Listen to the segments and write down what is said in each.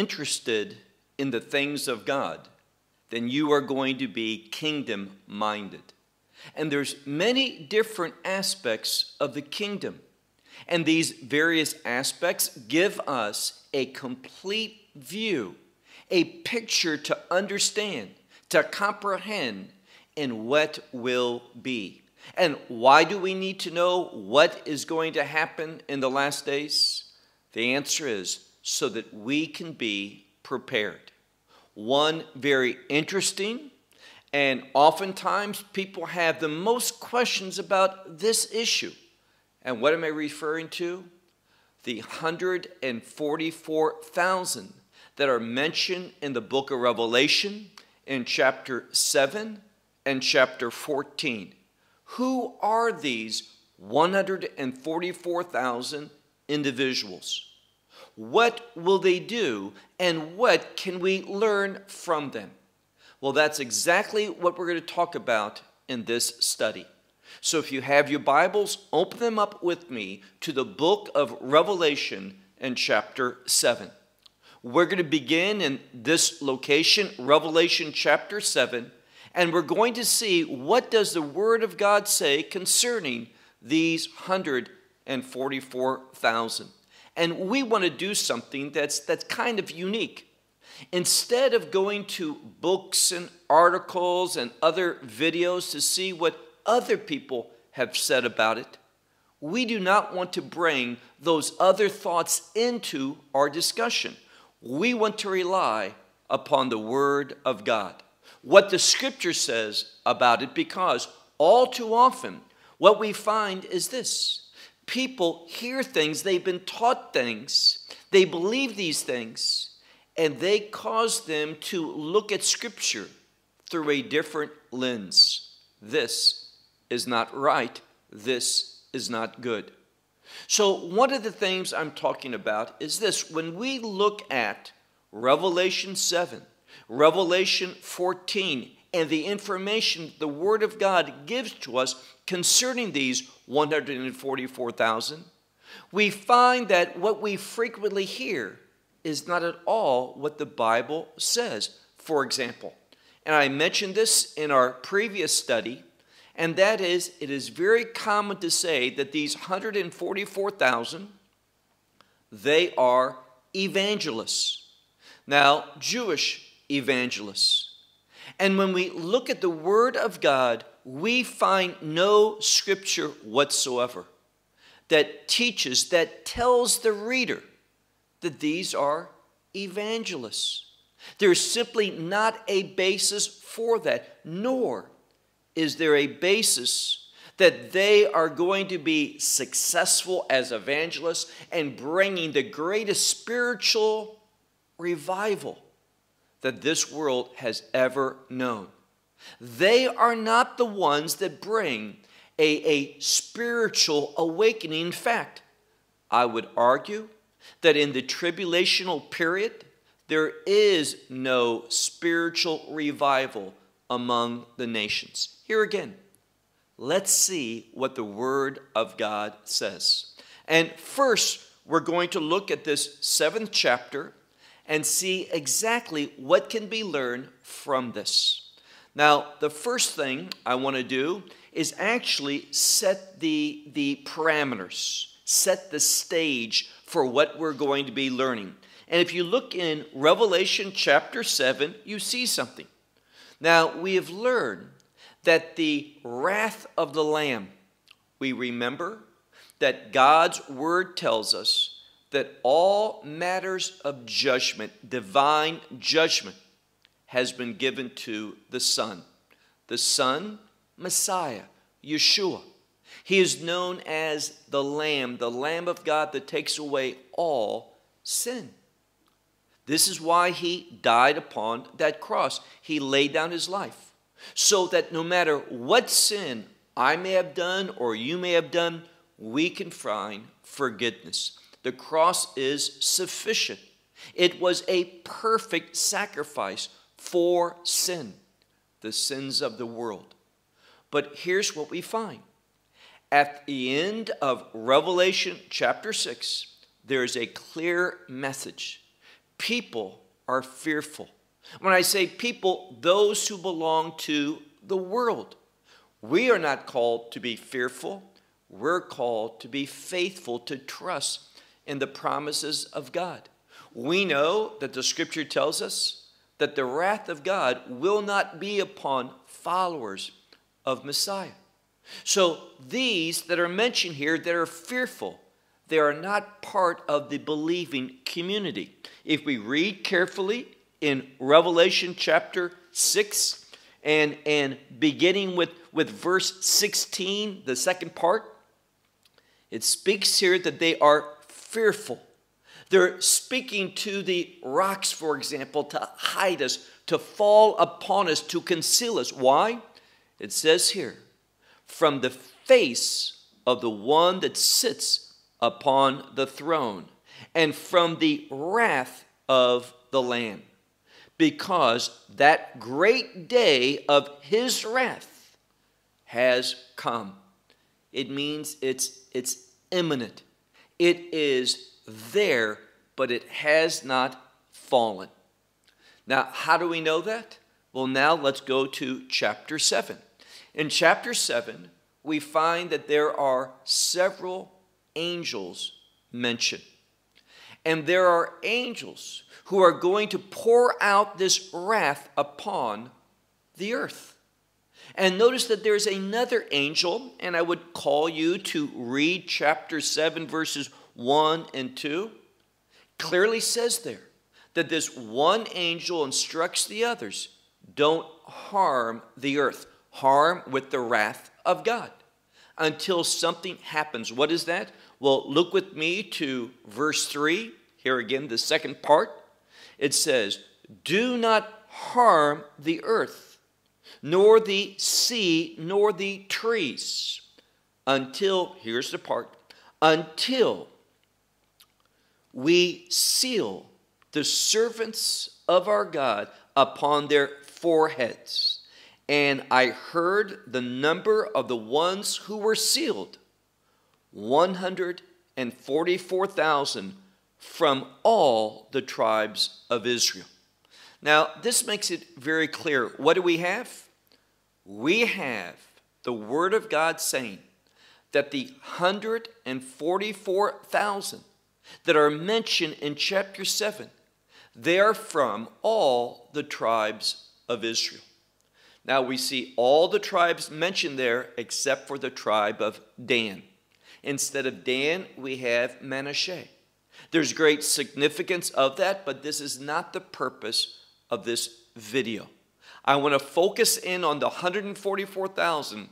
Interested in the things of God, then you are going to be kingdom minded. And there's many different aspects of the kingdom. And these various aspects give us a complete view, a picture to understand, to comprehend in what will be. And why do we need to know what is going to happen in the last days? The answer is so that we can be prepared. One very interesting, and oftentimes people have the most questions about this issue. And what am I referring to? The 144,000 that are mentioned in the book of Revelation in chapter 7 and chapter 14. Who are these 144,000 individuals? What will they do, and what can we learn from them? Well, that's exactly what we're going to talk about in this study. So if you have your Bibles, open them up with me to the book of Revelation and chapter 7. We're going to begin in this location, Revelation chapter 7, and we're going to see what does the word of God say concerning these 144,000. And we want to do something that's that's kind of unique. Instead of going to books and articles and other videos to see what other people have said about it, we do not want to bring those other thoughts into our discussion. We want to rely upon the Word of God what the scripture says about it because all too often what we find is this people hear things, they've been taught things, they believe these things, and they cause them to look at scripture through a different lens. This is not right, this is not good. So, one of the things I'm talking about is this when we look at Revelation 7, Revelation 14, and the information the Word of God gives to us concerning these 144,000, we find that what we frequently hear is not at all what the Bible says. For example, and I mentioned this in our previous study, and that is it is very common to say that these 144,000 they are evangelists. Now, Jewish evangelists. And when we look at the Word of God, we find no scripture whatsoever that teaches, that tells the reader that these are evangelists. There's simply not a basis for that, nor is there a basis that they are going to be successful as evangelists and bringing the greatest spiritual revival that this world has ever known. They are not the ones that bring a, a spiritual awakening. In fact, I would argue that in the tribulational period, there is no spiritual revival among the nations. Here again, let's see what the Word of God says. And first, we're going to look at this seventh chapter and see exactly what can be learned from this. Now, the first thing I want to do is actually set the, the parameters, set the stage for what we're going to be learning. And if you look in Revelation chapter 7, you see something. Now, we have learned that the wrath of the Lamb, we remember that God's word tells us that all matters of judgment, divine judgment, has been given to the Son. The Son, Messiah, Yeshua. He is known as the Lamb, the Lamb of God that takes away all sin. This is why he died upon that cross. He laid down his life so that no matter what sin I may have done or you may have done, we can find forgiveness. The cross is sufficient. It was a perfect sacrifice for sin, the sins of the world. But here's what we find. At the end of Revelation chapter 6, there's a clear message people are fearful. When I say people, those who belong to the world. We are not called to be fearful. We're called to be faithful, to trust in the promises of God. We know that the scripture tells us that the wrath of God will not be upon followers of Messiah. So these that are mentioned here that are fearful, they are not part of the believing community. If we read carefully in Revelation chapter 6 and, and beginning with, with verse 16, the second part, it speaks here that they are fearful. They're speaking to the rocks, for example, to hide us, to fall upon us, to conceal us. Why? It says here, from the face of the one that sits upon the throne, and from the wrath of the Lamb, because that great day of his wrath has come. It means it's, it's imminent. It is there, but it has not fallen. Now, how do we know that? Well, now let's go to chapter 7. In chapter 7, we find that there are several angels mentioned. And there are angels who are going to pour out this wrath upon the earth. And notice that there's another angel, and I would call you to read chapter 7, verses 1 and 2. Clearly says there that this one angel instructs the others don't harm the earth, harm with the wrath of God until something happens. What is that? Well, look with me to verse 3. Here again, the second part. It says, Do not harm the earth nor the sea, nor the trees, until, here's the part, until we seal the servants of our God upon their foreheads. And I heard the number of the ones who were sealed 144,000 from all the tribes of Israel. Now, this makes it very clear. What do we have? We have the Word of God saying that the 144,000 that are mentioned in chapter 7, they are from all the tribes of Israel. Now we see all the tribes mentioned there except for the tribe of Dan. Instead of Dan, we have Manasseh. There's great significance of that, but this is not the purpose of this video. I want to focus in on the 144,000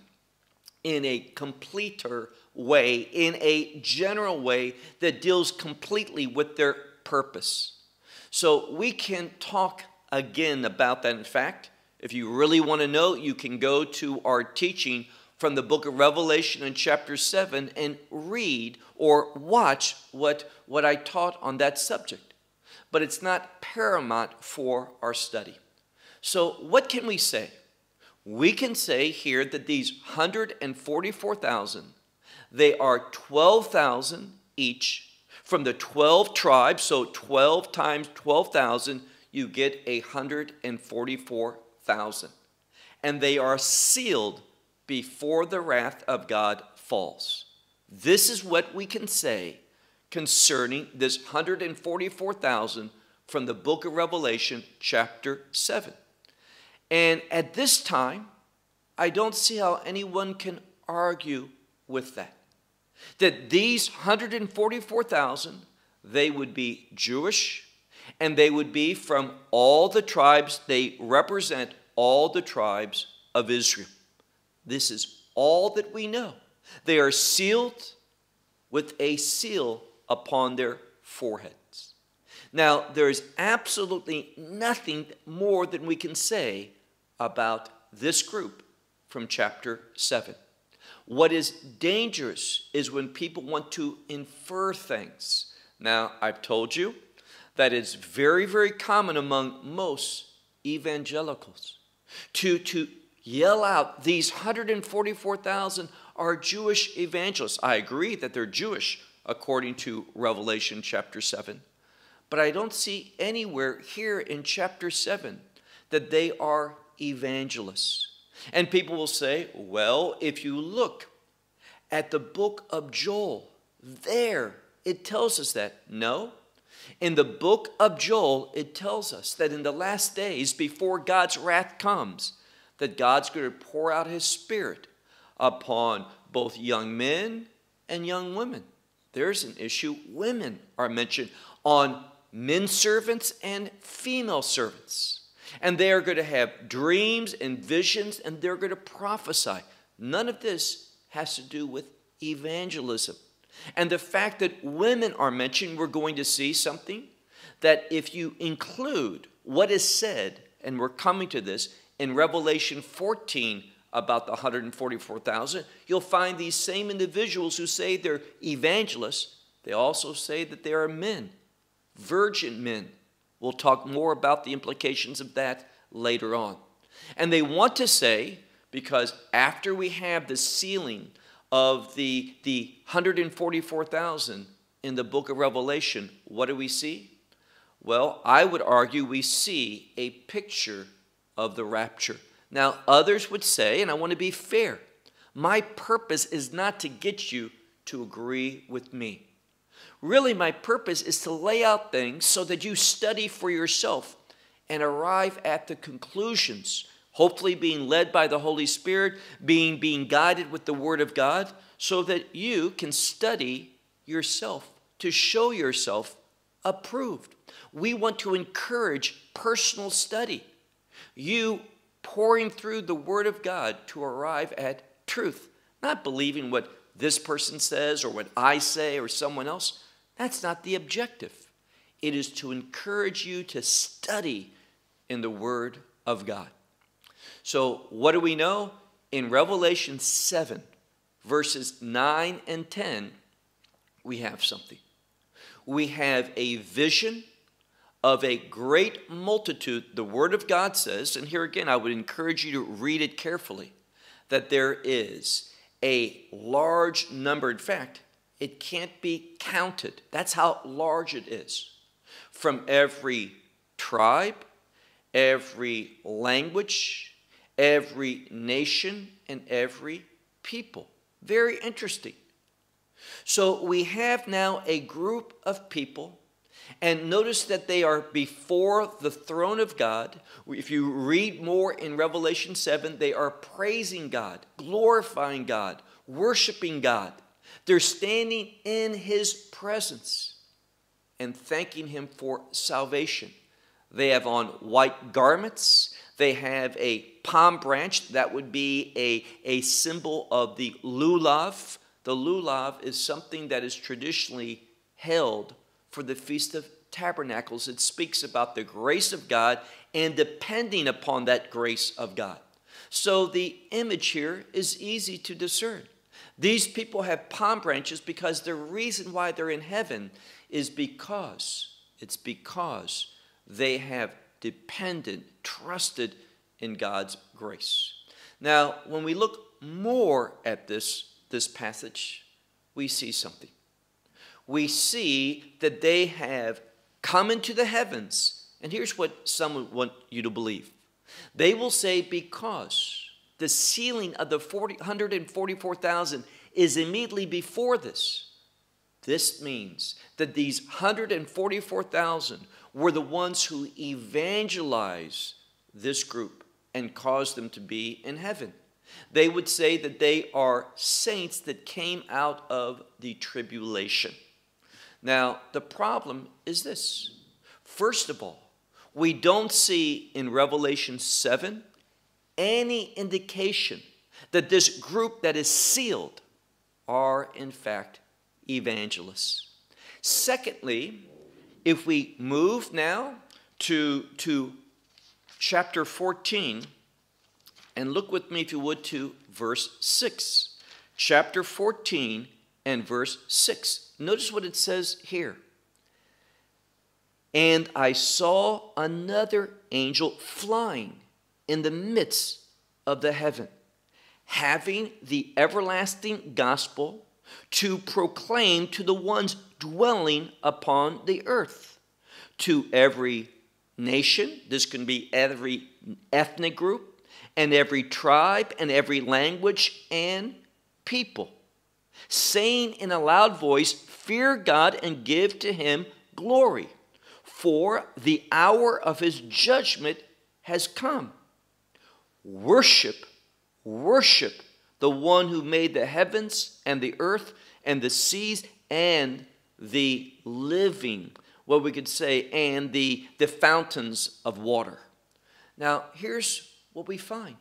in a completer way, in a general way that deals completely with their purpose. So we can talk again about that. In fact, if you really want to know, you can go to our teaching from the book of Revelation in chapter 7 and read or watch what, what I taught on that subject but it's not paramount for our study. So, what can we say? We can say here that these 144,000, they are 12,000 each from the 12 tribes. So, 12 times 12,000, you get 144,000. And they are sealed before the wrath of God falls. This is what we can say concerning this 144,000 from the book of Revelation, chapter 7. And at this time, I don't see how anyone can argue with that. That these 144,000, they would be Jewish and they would be from all the tribes, they represent all the tribes of Israel. This is all that we know. They are sealed with a seal upon their foreheads. Now, there is absolutely nothing more than we can say about this group from chapter 7. What is dangerous is when people want to infer things. Now, I've told you that it's very, very common among most evangelicals to, to yell out, These 144,000 are Jewish evangelists. I agree that they're Jewish, according to Revelation chapter 7. but I don't see anywhere here in chapter 7 that they are evangelists. And people will say, well, if you look at the book of Joel, there it tells us that. No. In the book of Joel, it tells us that in the last days, before God's wrath comes, that God's going to pour out his spirit upon both young men and young women. There's an issue. Women are mentioned on men servants and female servants. And they are going to have dreams and visions and they're going to prophesy. None of this has to do with evangelism. And the fact that women are mentioned, we're going to see something that if you include what is said, and we're coming to this in Revelation 14 about the 144,000, you'll find these same individuals who say they're evangelists. They also say that they are men, virgin men. We'll talk more about the implications of that later on. And they want to say, because after we have the sealing of the, the 144,000 in the book of Revelation, what do we see? Well, I would argue we see a picture of the rapture. Now, others would say, and I want to be fair, my purpose is not to get you to agree with me. Really, my purpose is to lay out things so that you study for yourself and arrive at the conclusions, hopefully being led by the Holy Spirit, being, being guided with the Word of God, so that you can study yourself to show yourself approved. We want to encourage personal study. You pouring through the Word of God to arrive at truth, not believing what this person says or what I say or someone else. That's not the objective. It is to encourage you to study in the Word of God. So, what do we know? In Revelation 7, verses 9 and 10, we have something. We have a vision of a great multitude, the Word of God says, and here again, I would encourage you to read it carefully, that there is a large number. In fact, it can't be counted. That's how large it is. From every tribe, every language, every nation, and every people. Very interesting. So we have now a group of people and notice that they are before the throne of God. If you read more in Revelation 7, they are praising God, glorifying God, worshiping God. They're standing in His presence and thanking Him for salvation. They have on white garments. They have a palm branch that would be a, a symbol of the lulav. The lulav is something that is traditionally held for the Feast of Tabernacles, it speaks about the grace of God and depending upon that grace of God. So the image here is easy to discern. These people have palm branches because the reason why they're in heaven is because it's because they have depended, trusted in God's grace. Now, when we look more at this, this passage, we see something we see that they have come into the heavens. And here's what some want you to believe they will say, because the sealing of the 40, 144,000 is immediately before this. This means that these 144,000 were the ones who evangelized this group and caused them to be in heaven. They would say that they are saints that came out of the tribulation. Now, the problem is this. First of all, we don't see in Revelation 7 any indication that this group that is sealed are, in fact, evangelists. Secondly, if we move now to, to chapter 14, and look with me, if you would, to verse 6. Chapter 14 and verse 6. Notice what it says here. And I saw another angel flying in the midst of the heaven, having the everlasting gospel to proclaim to the ones dwelling upon the earth, to every nation, this can be every ethnic group, and every tribe, and every language and people, saying in a loud voice, Fear God and give to him glory, for the hour of his judgment has come. Worship, worship the one who made the heavens and the earth and the seas and the living, what we could say, and the, the fountains of water. Now, here's what we find.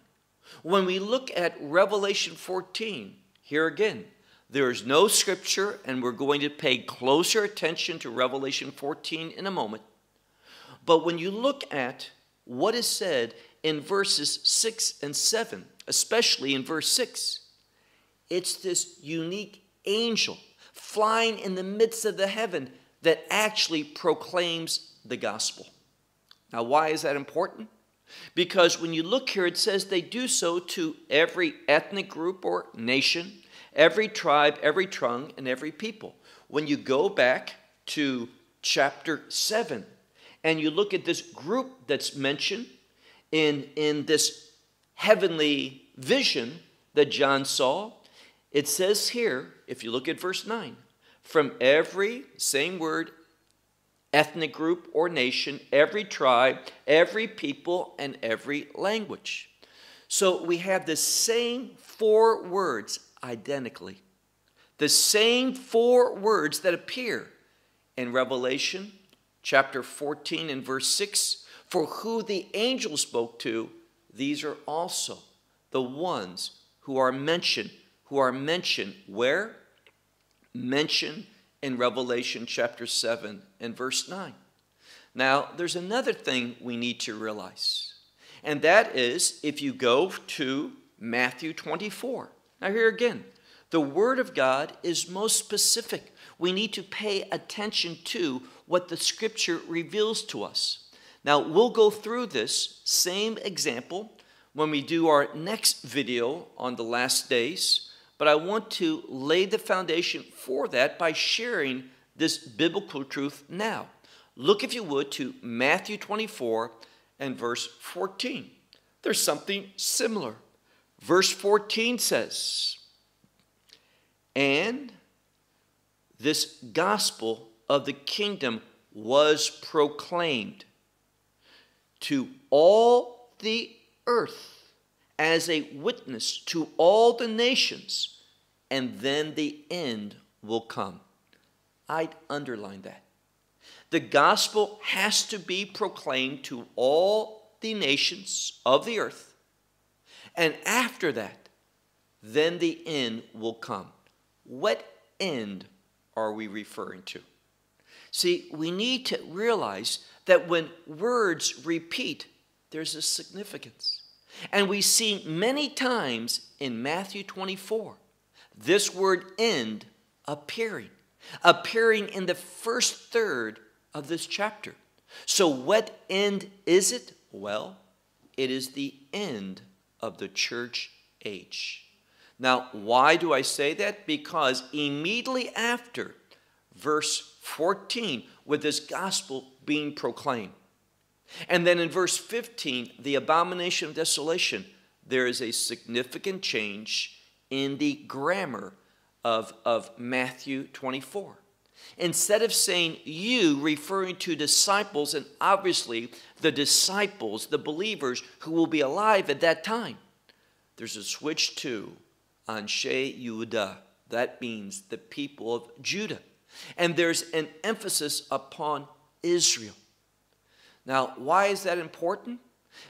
When we look at Revelation 14, here again, there is no scripture, and we're going to pay closer attention to Revelation 14 in a moment. But when you look at what is said in verses 6 and 7, especially in verse 6, it's this unique angel flying in the midst of the heaven that actually proclaims the gospel. Now, why is that important? Because when you look here, it says they do so to every ethnic group or nation, every tribe, every tongue, and every people. When you go back to chapter 7 and you look at this group that's mentioned in, in this heavenly vision that John saw, it says here, if you look at verse 9, from every, same word, ethnic group or nation, every tribe, every people, and every language. So we have the same four words identically. The same four words that appear in Revelation chapter 14 and verse 6 for who the angel spoke to, these are also the ones who are mentioned who are mentioned where? Mentioned in Revelation chapter 7 and verse 9. Now, there's another thing we need to realize, and that is if you go to Matthew 24. Now, here again, the Word of God is most specific. We need to pay attention to what the Scripture reveals to us. Now, we'll go through this same example when we do our next video on the last days but I want to lay the foundation for that by sharing this biblical truth now. Look, if you would, to Matthew 24 and verse 14. There's something similar. Verse 14 says, And this gospel of the kingdom was proclaimed to all the earth as a witness to all the nations, and then the end will come. I'd underline that. The gospel has to be proclaimed to all the nations of the earth, and after that, then the end will come. What end are we referring to? See, we need to realize that when words repeat, there's a significance. And we see many times in Matthew 24 this word end appearing, appearing in the first third of this chapter. So, what end is it? Well, it is the end of the church age. Now, why do I say that? Because immediately after verse 14, with this gospel being proclaimed, and then in verse 15, the abomination of desolation, there is a significant change in the grammar of, of Matthew 24. Instead of saying you, referring to disciples, and obviously the disciples, the believers who will be alive at that time, there's a switch to Anshe Yehuda. That means the people of Judah. And there's an emphasis upon Israel. Now, why is that important?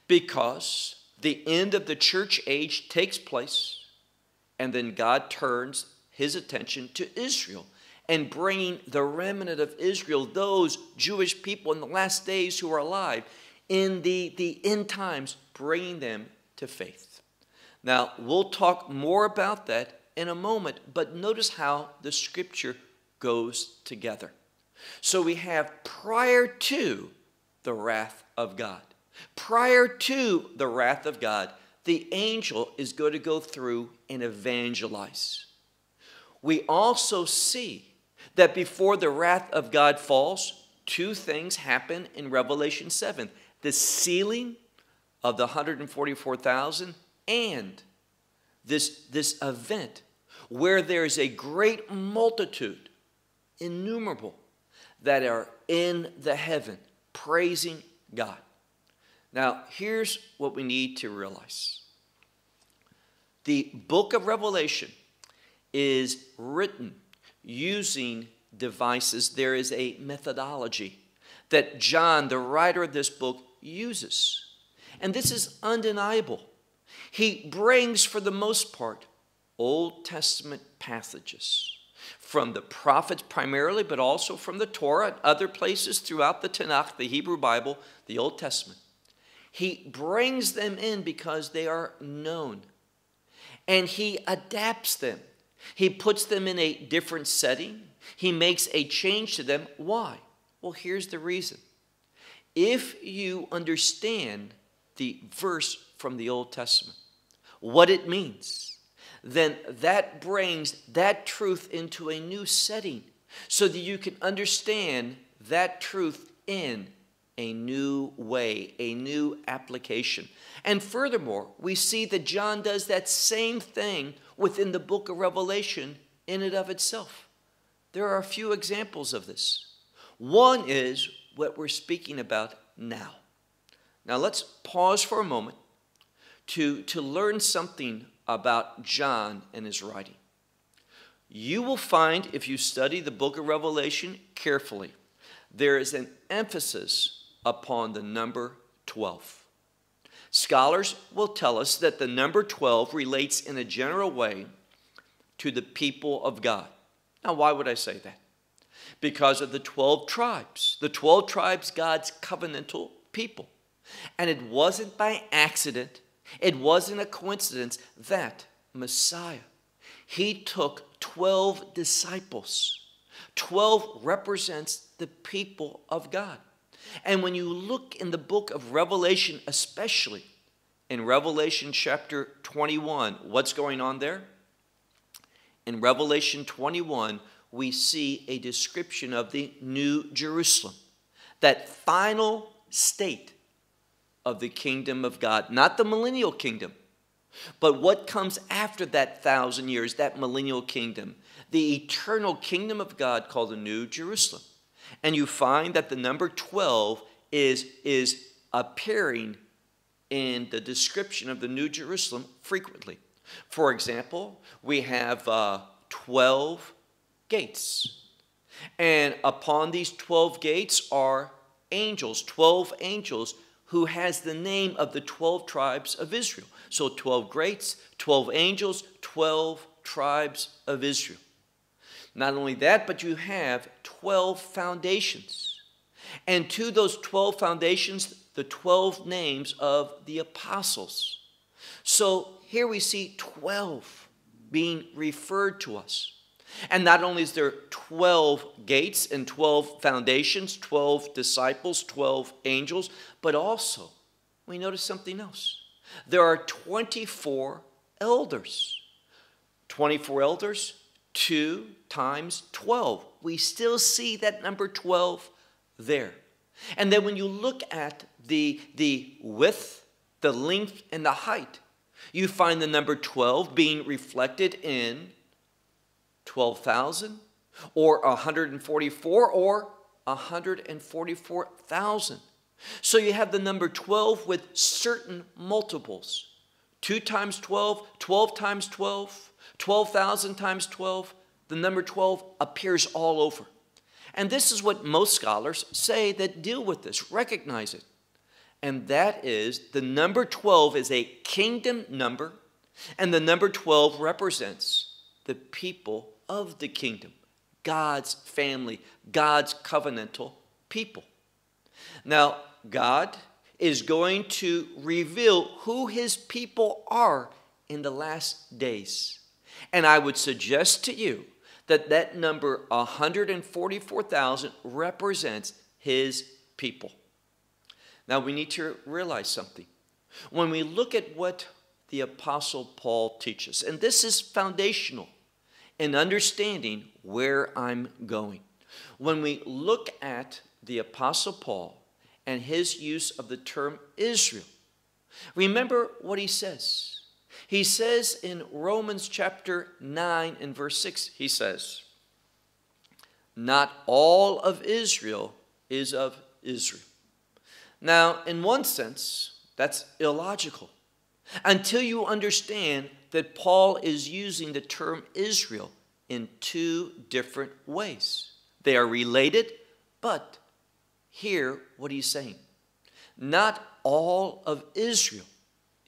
Because the end of the church age takes place, and then God turns his attention to Israel and bringing the remnant of Israel, those Jewish people in the last days who are alive, in the, the end times, bringing them to faith. Now, we'll talk more about that in a moment, but notice how the scripture goes together. So we have prior to the wrath of God. Prior to the wrath of God, the angel is going to go through and evangelize. We also see that before the wrath of God falls, two things happen in Revelation 7 the sealing of the 144,000 and this, this event where there is a great multitude, innumerable, that are in the heaven praising God. Now, here's what we need to realize the book of Revelation is written using devices. There is a methodology that John, the writer of this book, uses. And this is undeniable. He brings, for the most part, Old Testament passages from the prophets primarily, but also from the Torah other places throughout the Tanakh, the Hebrew Bible, the Old Testament. He brings them in because they are known. And he adapts them. He puts them in a different setting. He makes a change to them. Why? Well, here's the reason. If you understand the verse from the Old Testament, what it means, then that brings that truth into a new setting so that you can understand that truth in a new way, a new application. And furthermore, we see that John does that same thing within the book of Revelation in and of itself. There are a few examples of this. One is what we're speaking about now. Now let's pause for a moment to, to learn something about John and his writing. You will find, if you study the book of Revelation carefully, there is an emphasis upon the number 12. Scholars will tell us that the number 12 relates in a general way to the people of God. Now, why would I say that? Because of the 12 tribes. The 12 tribes, God's covenantal people. And it wasn't by accident it wasn't a coincidence that Messiah, he took 12 disciples. 12 represents the people of God. And when you look in the book of Revelation, especially in Revelation chapter 21, what's going on there? In Revelation 21, we see a description of the New Jerusalem, that final state of the kingdom of God, not the millennial kingdom, but what comes after that thousand years, that millennial kingdom, the eternal kingdom of God called the New Jerusalem. And you find that the number 12 is, is appearing in the description of the New Jerusalem frequently. For example, we have uh, 12 gates. And upon these 12 gates are angels, 12 angels who has the name of the 12 tribes of Israel. So 12 greats, 12 angels, 12 tribes of Israel. Not only that, but you have 12 foundations. And to those 12 foundations, the 12 names of the apostles. So here we see 12 being referred to us. And not only is there 12 gates and 12 foundations, 12 disciples, 12 angels, but also we notice something else. There are 24 elders. 24 elders, 2 times 12. We still see that number 12 there. And then when you look at the, the width, the length, and the height, you find the number 12 being reflected in 12,000 or 144 or 144,000. So you have the number 12 with certain multiples. 2 times 12, 12 times 12, 12,000 times 12. The number 12 appears all over. And this is what most scholars say that deal with this, recognize it. And that is the number 12 is a kingdom number, and the number 12 represents the people of the kingdom, God's family, God's covenantal people. Now, God is going to reveal who his people are in the last days. And I would suggest to you that that number 144,000 represents his people. Now we need to realize something. When we look at what the Apostle Paul teaches, and this is foundational and understanding where I'm going. When we look at the Apostle Paul and his use of the term Israel. Remember what he says. He says in Romans chapter 9 and verse 6, he says, Not all of Israel is of Israel. Now, in one sense, that's illogical until you understand that Paul is using the term Israel in two different ways. They are related, but hear what he's saying. Not all of Israel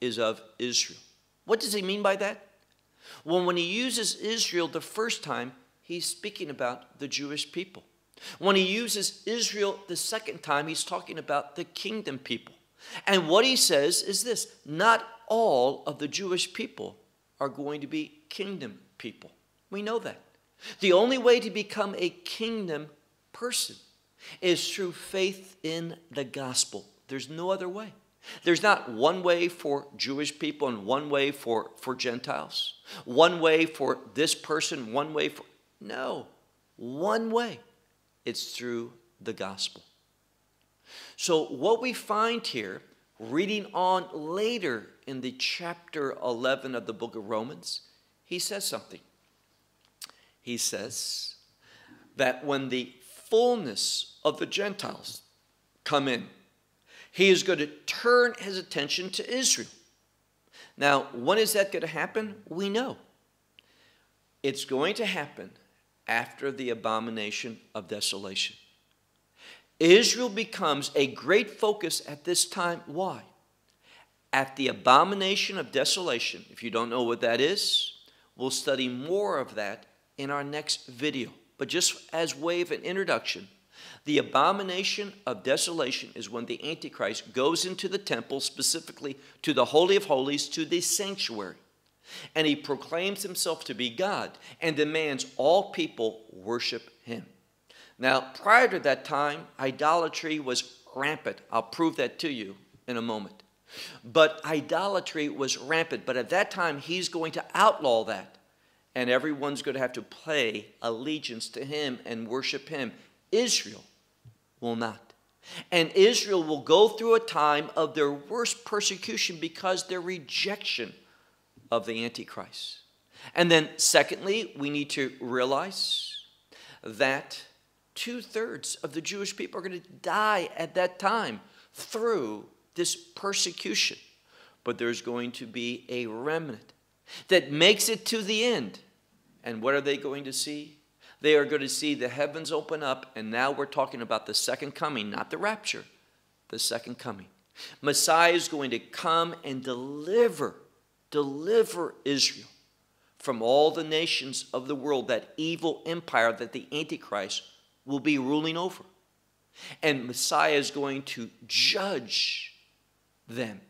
is of Israel. What does he mean by that? Well, when he uses Israel the first time, he's speaking about the Jewish people. When he uses Israel the second time, he's talking about the kingdom people. And what he says is this not all of the Jewish people are going to be kingdom people. We know that. The only way to become a kingdom person is through faith in the gospel. There's no other way. There's not one way for Jewish people and one way for, for Gentiles, one way for this person, one way for. No, one way. It's through the gospel. So, what we find here, reading on later in the chapter 11 of the book of Romans, he says something. He says that when the fullness of the Gentiles come in, he is going to turn his attention to Israel. Now, when is that going to happen? We know. It's going to happen after the abomination of desolation. Israel becomes a great focus at this time. Why? At the abomination of desolation, if you don't know what that is, we'll study more of that in our next video. But just as way of an introduction, the abomination of desolation is when the Antichrist goes into the temple, specifically to the Holy of Holies, to the sanctuary. And he proclaims himself to be God and demands all people worship him. Now, prior to that time, idolatry was rampant. I'll prove that to you in a moment. But idolatry was rampant. But at that time, he's going to outlaw that. And everyone's going to have to pay allegiance to him and worship him. Israel will not. And Israel will go through a time of their worst persecution because their rejection of the Antichrist. And then, secondly, we need to realize that two thirds of the Jewish people are going to die at that time through this persecution. But there's going to be a remnant that makes it to the end. And what are they going to see? They are going to see the heavens open up, and now we're talking about the second coming, not the rapture, the second coming. Messiah is going to come and deliver, deliver Israel from all the nations of the world, that evil empire that the Antichrist will be ruling over. And Messiah is going to judge them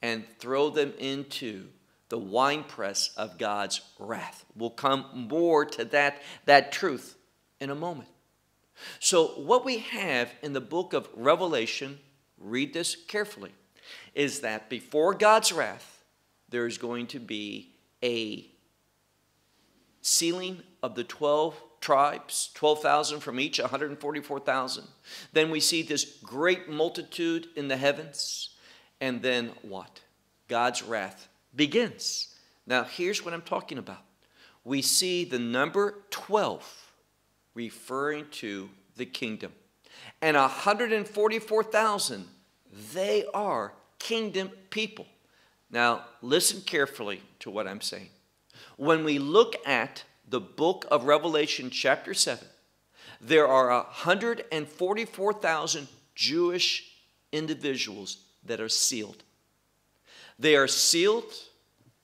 and throw them into the winepress of God's wrath. We'll come more to that, that truth in a moment. So, what we have in the book of Revelation, read this carefully, is that before God's wrath, there's going to be a sealing of the 12 tribes, 12,000 from each, 144,000. Then we see this great multitude in the heavens. And then what? God's wrath begins. Now, here's what I'm talking about. We see the number 12 referring to the kingdom. And 144,000, they are kingdom people. Now, listen carefully to what I'm saying. When we look at the book of Revelation, chapter 7, there are 144,000 Jewish individuals that are sealed. They are sealed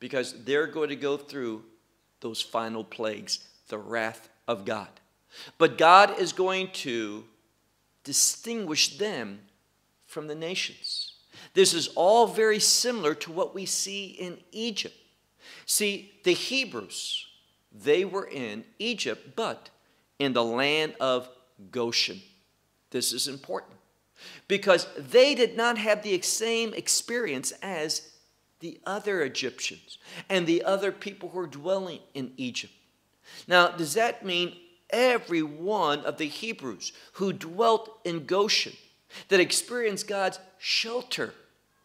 because they're going to go through those final plagues, the wrath of God. But God is going to distinguish them from the nations. This is all very similar to what we see in Egypt. See, the Hebrews, they were in Egypt, but in the land of Goshen. This is important because they did not have the same experience as the other Egyptians and the other people who were dwelling in Egypt. Now, does that mean every one of the Hebrews who dwelt in Goshen that experienced God's shelter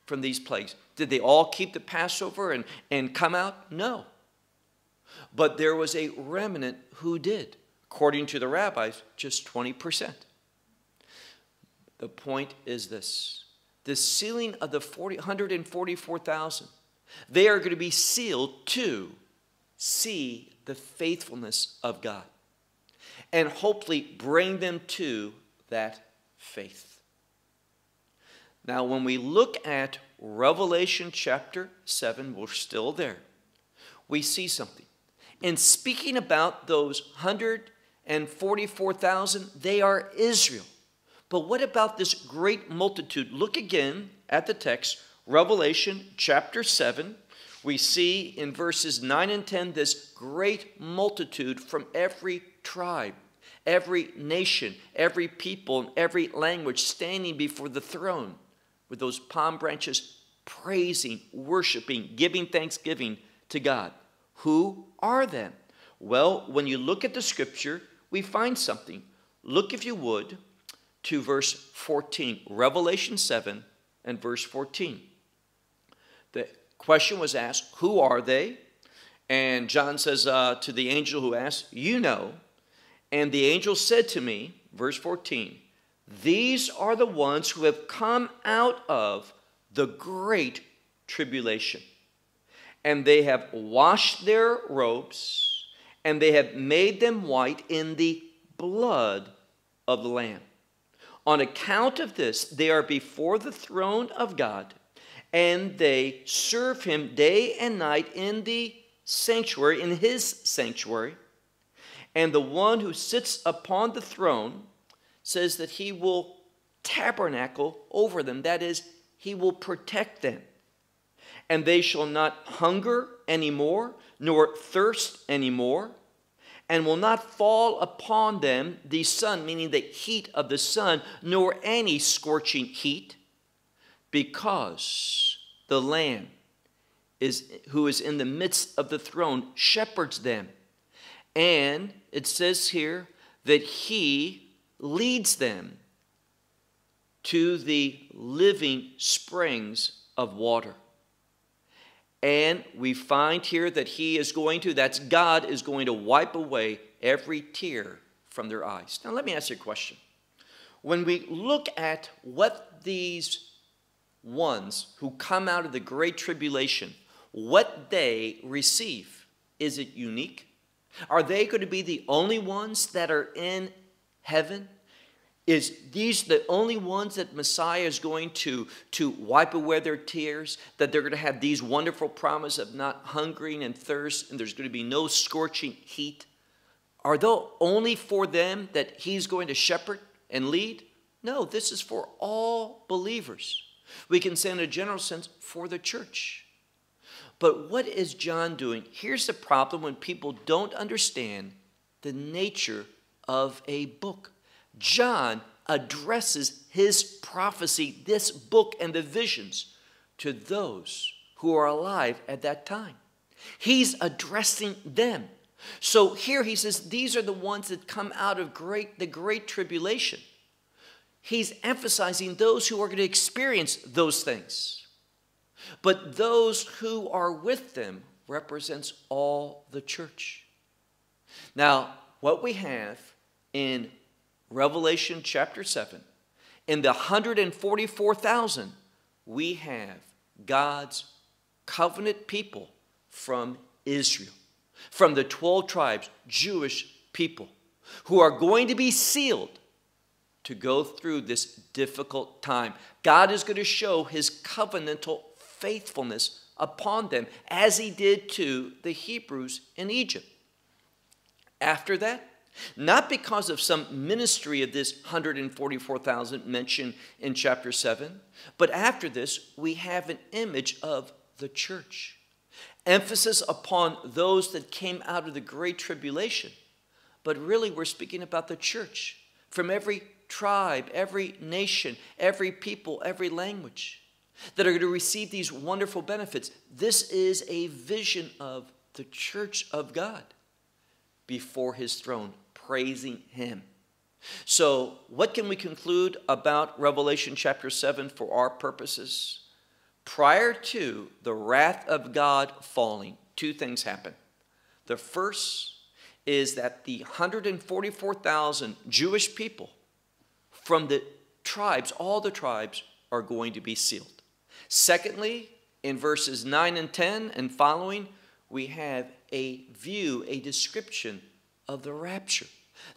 from these plagues. Did they all keep the Passover and, and come out? No. But there was a remnant who did. According to the rabbis, just 20%. The point is this the sealing of the 40, 144,000, they are going to be sealed to see the faithfulness of God and hopefully bring them to that faith. Now, when we look at Revelation chapter 7, we're still there, we see something. In speaking about those 144,000, they are Israel. But what about this great multitude? Look again at the text, Revelation chapter 7. We see in verses 9 and 10 this great multitude from every tribe, every nation, every people, and every language standing before the throne with those palm branches, praising, worshiping, giving thanksgiving to God. Who are them? Well, when you look at the scripture, we find something. Look, if you would, to verse 14, Revelation 7 and verse 14. The question was asked, Who are they? And John says uh, to the angel who asked, You know. And the angel said to me, verse 14, These are the ones who have come out of the great tribulation. And they have washed their robes, and they have made them white in the blood of the Lamb. On account of this, they are before the throne of God, and they serve him day and night in the sanctuary, in his sanctuary. And the one who sits upon the throne says that he will tabernacle over them. That is, he will protect them. And they shall not hunger anymore, nor thirst anymore and will not fall upon them the sun, meaning the heat of the sun, nor any scorching heat, because the Lamb is, who is in the midst of the throne shepherds them. And it says here that he leads them to the living springs of water. And we find here that He is going to, that's God, is going to wipe away every tear from their eyes. Now, let me ask you a question. When we look at what these ones who come out of the great tribulation, what they receive, is it unique? Are they going to be the only ones that are in heaven? Is these the only ones that Messiah is going to, to wipe away their tears? That they're going to have these wonderful promise of not hungering and thirst, and there's going to be no scorching heat? Are those only for them that he's going to shepherd and lead? No, this is for all believers. We can say in a general sense, for the church. But what is John doing? Here's the problem when people don't understand the nature of a book. John addresses his prophecy, this book, and the visions to those who are alive at that time. He's addressing them. So here he says, these are the ones that come out of great, the great tribulation. He's emphasizing those who are going to experience those things. But those who are with them represents all the church. Now, what we have in Revelation chapter 7, in the 144,000, we have God's covenant people from Israel, from the 12 tribes, Jewish people, who are going to be sealed to go through this difficult time. God is going to show his covenantal faithfulness upon them, as he did to the Hebrews in Egypt. After that, not because of some ministry of this 144,000 mentioned in chapter 7, but after this, we have an image of the church. Emphasis upon those that came out of the great tribulation. But really, we're speaking about the church from every tribe, every nation, every people, every language that are going to receive these wonderful benefits. This is a vision of the church of God before his throne praising him. So, what can we conclude about Revelation chapter 7 for our purposes? Prior to the wrath of God falling, two things happen. The first is that the 144,000 Jewish people from the tribes, all the tribes, are going to be sealed. Secondly, in verses 9 and 10 and following, we have a view, a description of the rapture.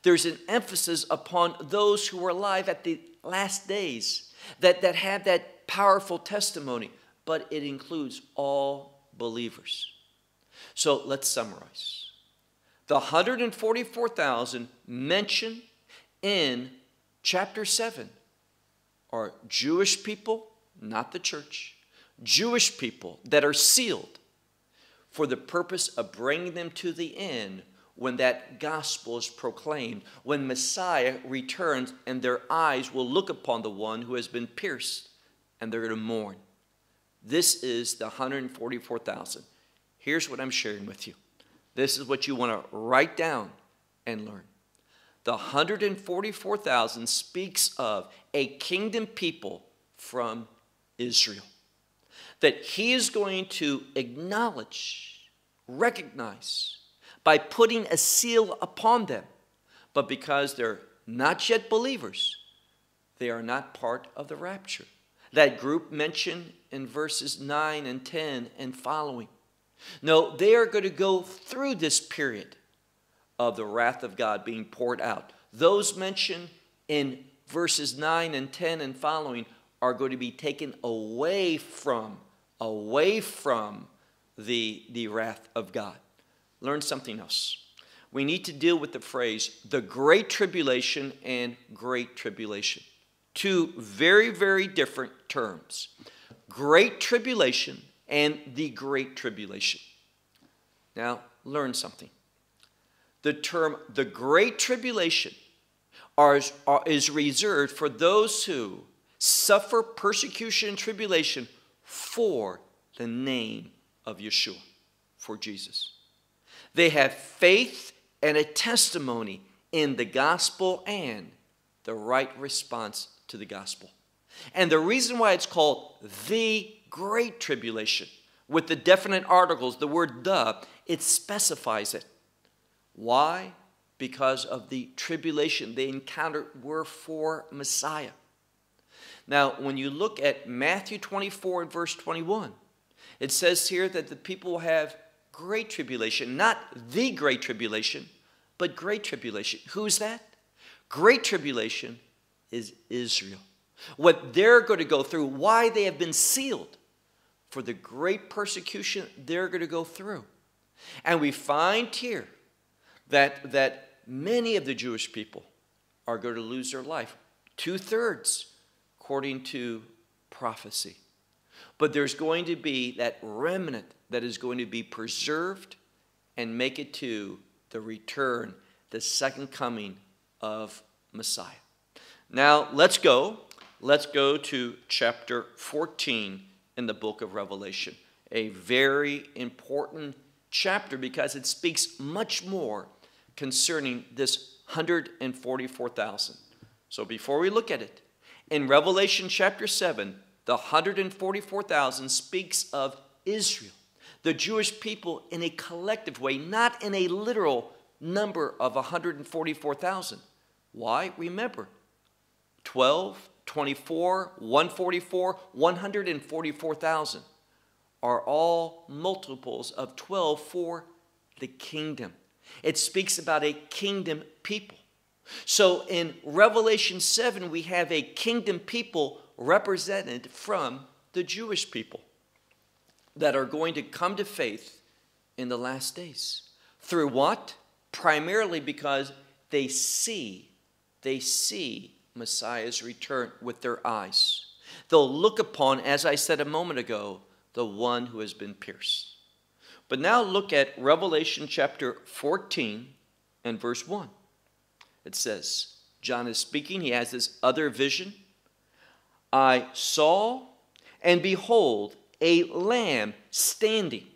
There's an emphasis upon those who were alive at the last days that, that have that powerful testimony, but it includes all believers. So let's summarize. The 144,000 mentioned in chapter 7 are Jewish people, not the church, Jewish people that are sealed for the purpose of bringing them to the end when that gospel is proclaimed, when Messiah returns and their eyes will look upon the one who has been pierced and they're going to mourn. This is the 144,000. Here's what I'm sharing with you. This is what you want to write down and learn. The 144,000 speaks of a kingdom people from Israel. That he is going to acknowledge, recognize, by putting a seal upon them. But because they're not yet believers, they are not part of the rapture. That group mentioned in verses 9 and 10 and following. No, they are going to go through this period of the wrath of God being poured out. Those mentioned in verses 9 and 10 and following are going to be taken away from, away from the, the wrath of God learn something else. We need to deal with the phrase the great tribulation and great tribulation. Two very, very different terms. Great tribulation and the great tribulation. Now, learn something. The term the great tribulation are, are, is reserved for those who suffer persecution and tribulation for the name of Yeshua, for Jesus. They have faith and a testimony in the gospel and the right response to the gospel. And the reason why it's called the Great Tribulation, with the definite articles, the word the, it specifies it. Why? Because of the tribulation they encountered were for Messiah. Now, when you look at Matthew 24 and verse 21, it says here that the people have great tribulation, not the great tribulation, but great tribulation. Who's that? Great tribulation is Israel. What they're going to go through, why they have been sealed for the great persecution they're going to go through. And we find here that, that many of the Jewish people are going to lose their life. Two thirds, according to prophecy. But there's going to be that remnant that is going to be preserved and make it to the return, the second coming of Messiah. Now, let's go. Let's go to chapter 14 in the book of Revelation. A very important chapter because it speaks much more concerning this 144,000. So before we look at it, in Revelation chapter 7, the 144,000 speaks of Israel the Jewish people in a collective way, not in a literal number of 144,000. Why? Remember, 12, 24, 144, 144,000 are all multiples of 12 for the kingdom. It speaks about a kingdom people. So in Revelation 7, we have a kingdom people represented from the Jewish people that are going to come to faith in the last days. Through what? Primarily because they see, they see Messiah's return with their eyes. They'll look upon, as I said a moment ago, the one who has been pierced. But now look at Revelation chapter 14 and verse 1. It says, John is speaking, he has this other vision. I saw, and behold, a lamb standing.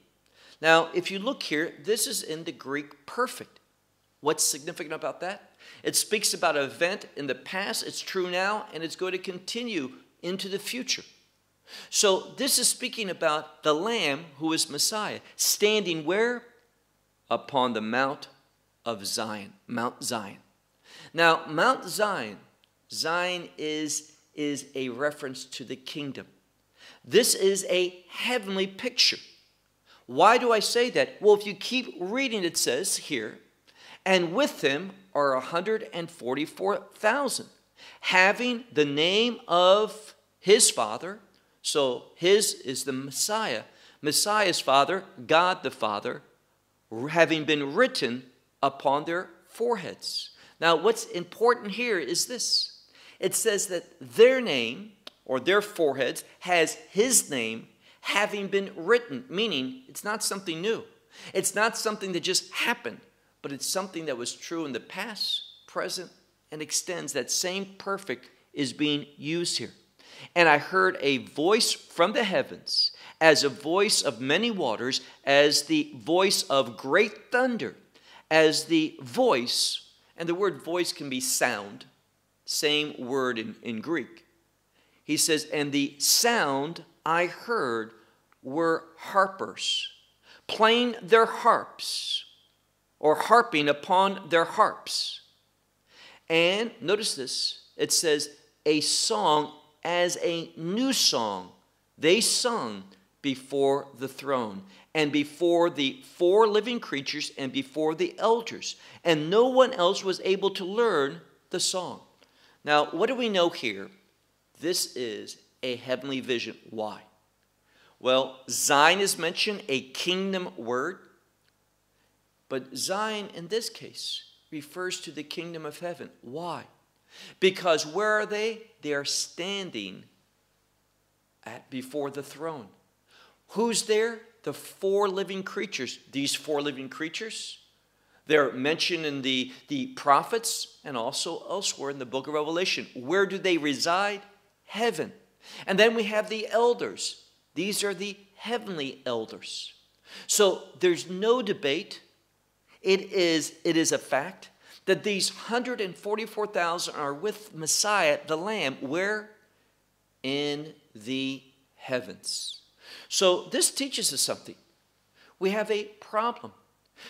Now, if you look here, this is in the Greek perfect. What's significant about that? It speaks about an event in the past, it's true now, and it's going to continue into the future. So this is speaking about the Lamb who is Messiah, standing where? Upon the Mount of Zion, Mount Zion. Now, Mount Zion, Zion is, is a reference to the kingdom. This is a heavenly picture. Why do I say that? Well, if you keep reading, it says here, and with them are 144,000, having the name of his father. So his is the Messiah. Messiah's father, God the Father, having been written upon their foreheads. Now, what's important here is this it says that their name or their foreheads has his name having been written, meaning it's not something new. It's not something that just happened, but it's something that was true in the past, present, and extends. That same perfect is being used here. And I heard a voice from the heavens, as a voice of many waters, as the voice of great thunder, as the voice, and the word voice can be sound, same word in, in Greek. He says, and the sound I heard were harpers, playing their harps or harping upon their harps. And notice this it says, a song as a new song they sung before the throne and before the four living creatures and before the elders. And no one else was able to learn the song. Now, what do we know here? This is a heavenly vision. Why? Well, Zion is mentioned, a kingdom word. But Zion in this case refers to the kingdom of heaven. Why? Because where are they? They are standing at before the throne. Who's there? The four living creatures. These four living creatures, they're mentioned in the, the prophets and also elsewhere in the book of Revelation. Where do they reside? Heaven. And then we have the elders. These are the heavenly elders. So there's no debate. It is, it is a fact that these 144,000 are with Messiah, the Lamb, where? In the heavens. So this teaches us something. We have a problem.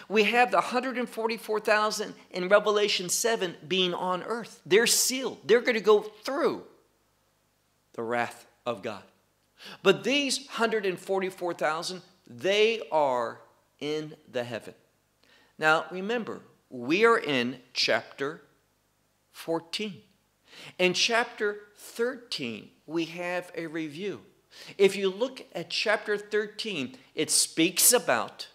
We have the 144,000 in Revelation 7 being on earth. They're sealed. They're going to go through the wrath of God. But these 144,000, they are in the heaven. Now remember, we are in chapter 14. In chapter 13, we have a review. If you look at chapter 13, it speaks about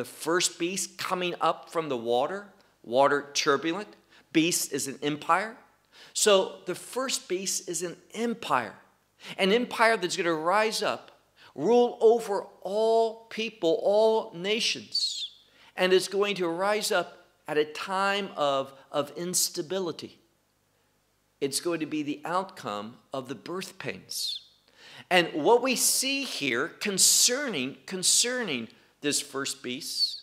the first beast coming up from the water, water turbulent. Beast is an empire. So the first beast is an empire an empire that's going to rise up, rule over all people, all nations, and is going to rise up at a time of, of instability. It's going to be the outcome of the birth pains. And what we see here concerning, concerning this first beast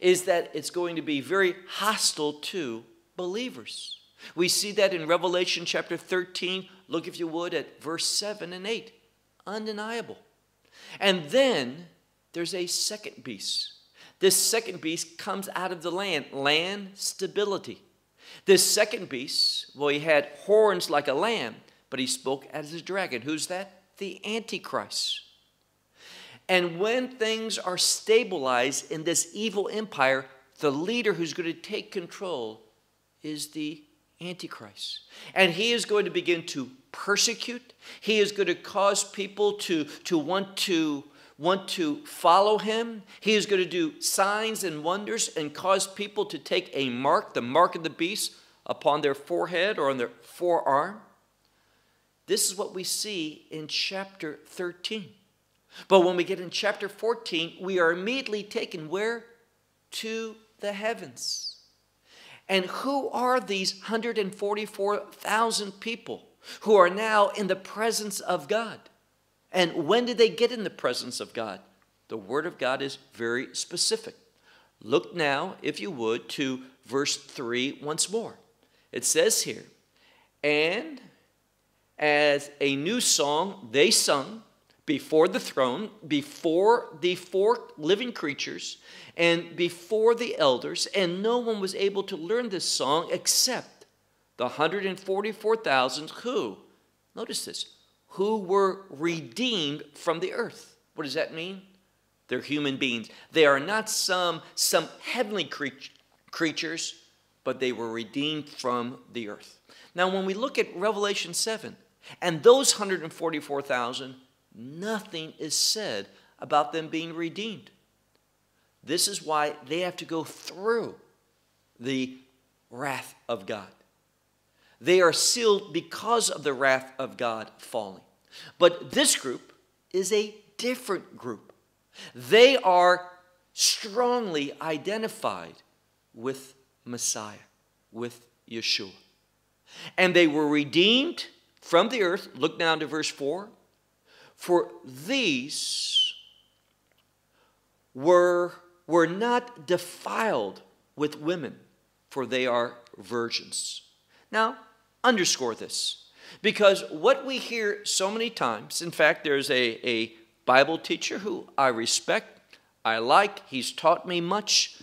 is that it's going to be very hostile to believers. We see that in Revelation chapter 13. Look, if you would, at verse 7 and 8. Undeniable. And then there's a second beast. This second beast comes out of the land, land stability. This second beast, well, he had horns like a lamb, but he spoke as a dragon. Who's that? The Antichrist. And when things are stabilized in this evil empire, the leader who's going to take control is the Antichrist. And he is going to begin to persecute. He is going to cause people to, to want to want to follow him. He is going to do signs and wonders and cause people to take a mark, the mark of the beast, upon their forehead or on their forearm. This is what we see in chapter 13. But when we get in chapter 14, we are immediately taken where? To the heavens. And who are these 144,000 people who are now in the presence of God? And when did they get in the presence of God? The Word of God is very specific. Look now, if you would, to verse 3 once more. It says here, and as a new song they sung before the throne, before the four living creatures, and before the elders, and no one was able to learn this song except the 144,000 who, notice this, who were redeemed from the earth. What does that mean? They're human beings. They are not some, some heavenly creatures, but they were redeemed from the earth. Now, when we look at Revelation 7, and those 144,000, nothing is said about them being redeemed. This is why they have to go through the wrath of God. They are sealed because of the wrath of God falling. But this group is a different group. They are strongly identified with Messiah, with Yeshua. And they were redeemed from the earth. Look down to verse 4. For these were, were not defiled with women, for they are virgins. Now, underscore this. Because what we hear so many times, in fact, there's a, a Bible teacher who I respect, I like, he's taught me much,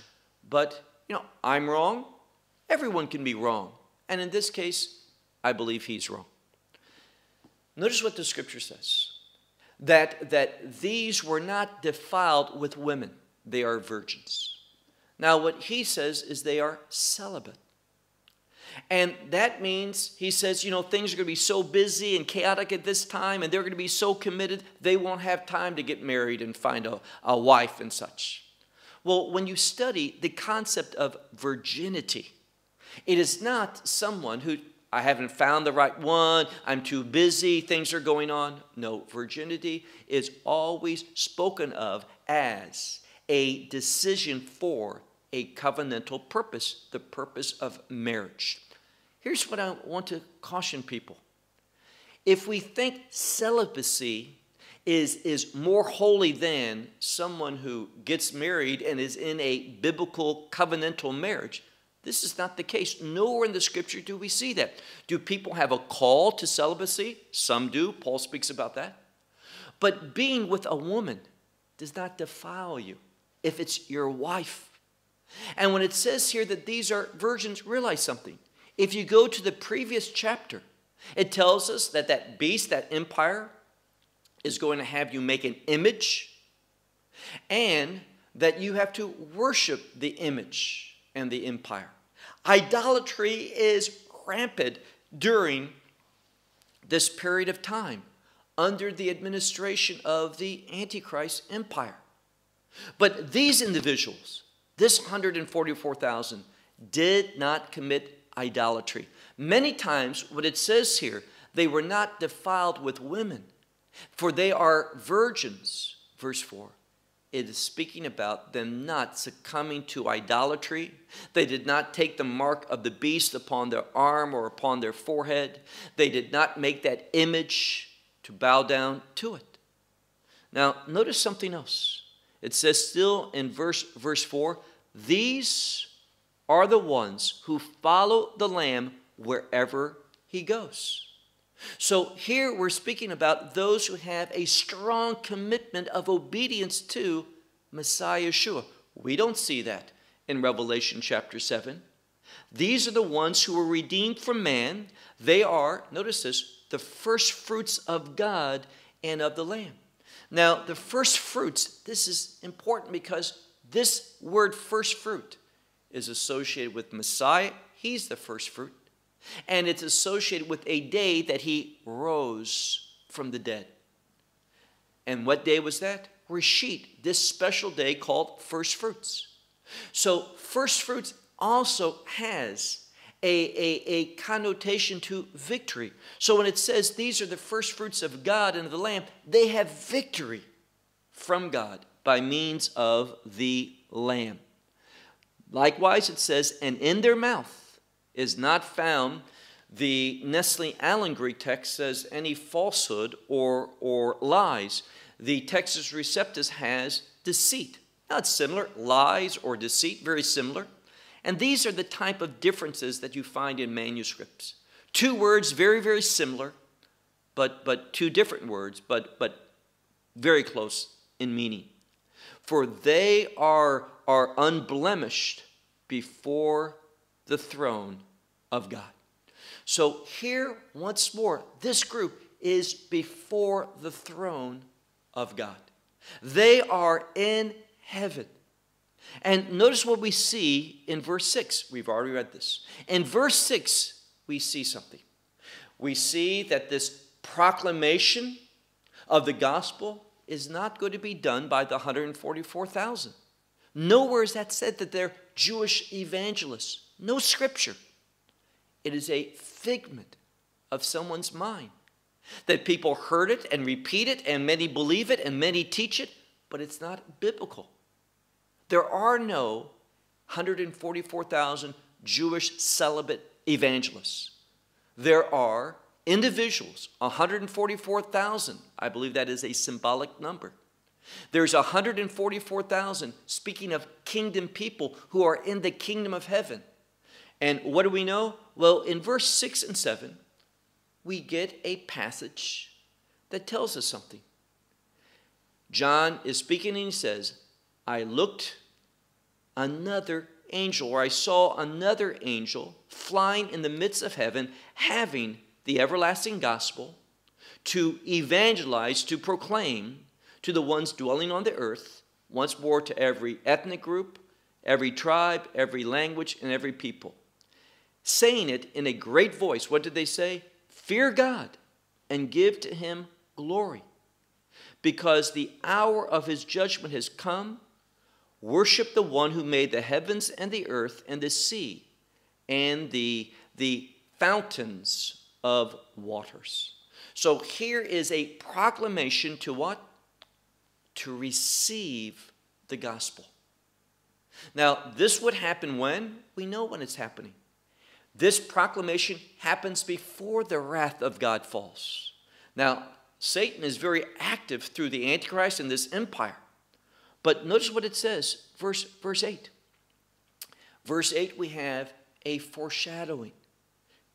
but, you know, I'm wrong. Everyone can be wrong. And in this case, I believe he's wrong. Notice what the scripture says that, that these were not defiled with women, they are virgins. Now, what he says is they are celibate. And that means, he says, you know, things are going to be so busy and chaotic at this time, and they're going to be so committed, they won't have time to get married and find a, a wife and such. Well, when you study the concept of virginity, it is not someone who I haven't found the right one, I'm too busy, things are going on. No, virginity is always spoken of as a decision for a covenantal purpose, the purpose of marriage. Here's what I want to caution people. If we think celibacy is, is more holy than someone who gets married and is in a biblical covenantal marriage, this is not the case. Nowhere in the scripture do we see that. Do people have a call to celibacy? Some do. Paul speaks about that. But being with a woman does not defile you if it's your wife. And when it says here that these are virgins, realize something. If you go to the previous chapter, it tells us that that beast, that empire, is going to have you make an image and that you have to worship the image and the empire. Idolatry is rampant during this period of time under the administration of the Antichrist empire. But these individuals, this 144,000, did not commit idolatry. Many times, what it says here, they were not defiled with women, for they are virgins. Verse 4 it is speaking about them not succumbing to idolatry. They did not take the mark of the beast upon their arm or upon their forehead. They did not make that image to bow down to it. Now, notice something else. It says still in verse, verse 4 these are the ones who follow the Lamb wherever he goes. So here we're speaking about those who have a strong commitment of obedience to Messiah Yeshua. We don't see that in Revelation chapter 7. These are the ones who were redeemed from man. They are, notice this, the first fruits of God and of the Lamb. Now, the first fruits, this is important because this word first fruit is associated with Messiah. He's the first fruit and it's associated with a day that he rose from the dead. And what day was that? Reshit, this special day called first fruits. So, first fruits also has a, a, a connotation to victory. So, when it says these are the first fruits of God and of the Lamb, they have victory from God by means of the Lamb. Likewise, it says, and in their mouth is not found. The Nestle Aland Greek text says any falsehood or, or lies. The Textus Receptus has deceit. Not similar, lies or deceit, very similar. And these are the type of differences that you find in manuscripts. Two words very, very similar, but, but two different words, but, but very close in meaning. For they are, are unblemished before the throne of God. So here, once more, this group is before the throne of God. They are in heaven. And notice what we see in verse 6. We've already read this. In verse 6, we see something. We see that this proclamation of the gospel is not going to be done by the 144,000. Nowhere is that said that they're Jewish evangelists. No scripture. It is a figment of someone's mind. That people heard it and repeat it, and many believe it, and many teach it, but it's not biblical. There are no 144,000 Jewish celibate evangelists. There are individuals, 144,000. I believe that is a symbolic number. There's 144,000, speaking of kingdom people who are in the kingdom of heaven. And what do we know? Well, in verse 6 and 7, we get a passage that tells us something. John is speaking and he says, I looked another angel, or I saw another angel flying in the midst of heaven, having the everlasting gospel to evangelize, to proclaim to the ones dwelling on the earth, once more to every ethnic group, every tribe, every language, and every people. Saying it in a great voice. What did they say? Fear God and give to him glory, because the hour of his judgment has come Worship the one who made the heavens and the earth and the sea and the, the fountains of waters. So here is a proclamation to what? To receive the gospel. Now, this would happen when? We know when it's happening. This proclamation happens before the wrath of God falls. Now, Satan is very active through the Antichrist and this empire. But notice what it says, verse, verse 8. Verse 8, we have a foreshadowing.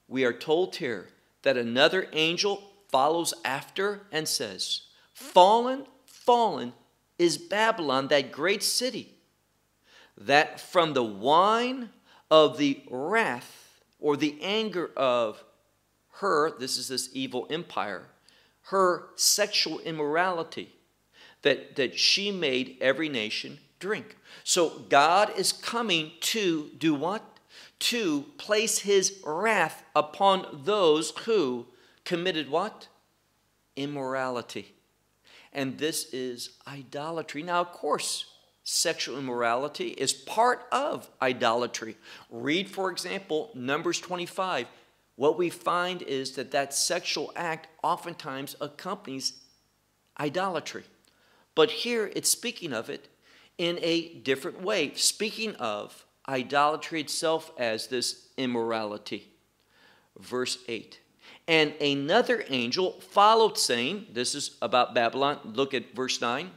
We are told here that another angel follows after and says, Fallen, fallen is Babylon, that great city, that from the wine of the wrath or the anger of her, this is this evil empire, her sexual immorality, that, that she made every nation drink. So God is coming to do what? To place his wrath upon those who committed what? Immorality. And this is idolatry. Now, of course, sexual immorality is part of idolatry. Read, for example, Numbers 25. What we find is that that sexual act oftentimes accompanies idolatry. But here it's speaking of it in a different way, speaking of idolatry itself as this immorality. Verse 8. And another angel followed, saying, This is about Babylon. Look at verse 9.